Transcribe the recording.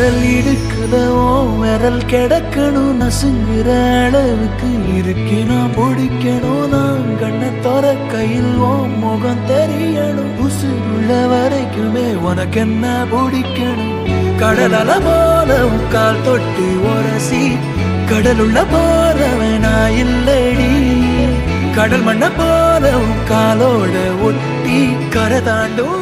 விரல் இடுக்குதவோ விரல் கிடக்கணும். நசுங்குற அளவுக்கு இருக்கு நான் பிடிக்கணும். நான் கண்ணை தொற கையில் ஓ முகம் தெரியணும். புசு உள்ள வரைக்குமே உனக்கு என்ன பிடிக்கணும்? கடல் அல போல கால் தொட்டு உரசி கடலுள்ள போறவனா இல்லடி. கடல் மண்ண போல காலோட ஒட்டி கரை தாண்டும்